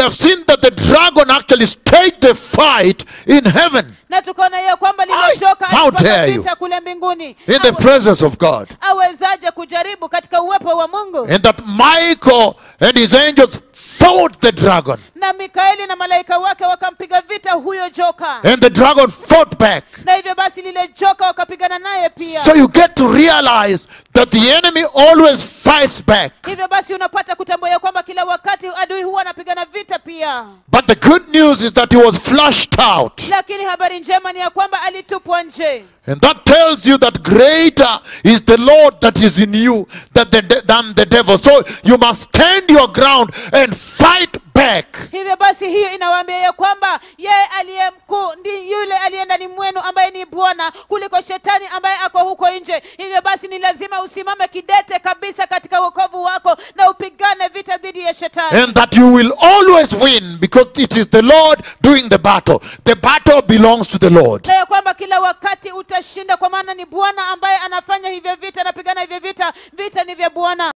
have seen that the dragon actually staged a fight in heaven na tukaona ya kwamba you. kule mbinguni in the presence of God. awezaje kujaribu katika uwepo wa mungu And that Michael and his angels fought the dragon. na mikaeli na malaika wake wakampiga vita huyo joka And the dragon fought back. na hivyo basi lile joka wakapigana naye pia So you get to realize that the enemy always fights back. hivyo basi unapata kutambua ya kwamba kila wakati adui huwa anapigana vita pia But the good news is that he was flushed out. lakini habari njema ni ya kwamba alitupwa nje And that tells you that greater is the Lord that is in you than the, than the devil. So you must stand your ground and fight back. hivyo basi hiyo inawaambia ya kwamba yeye aliye mkuu ndi yule aliye ndani mwenu ambaye ni bwana kuliko shetani ambaye ako huko nje hivyo basi ni lazima usimame kidete kabisa katika uokovu wako na upigane vita dhidi ya shetani And that you will always win because it is the Lord doing the battle. The battle belongs to the Lord. na ya kwamba kila wakati utashinda kwa maana ni bwana ambaye anafanya hivyo vita anapigana hivyo vita vita ni vya bwana